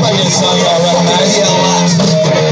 might be a song y'all recognize.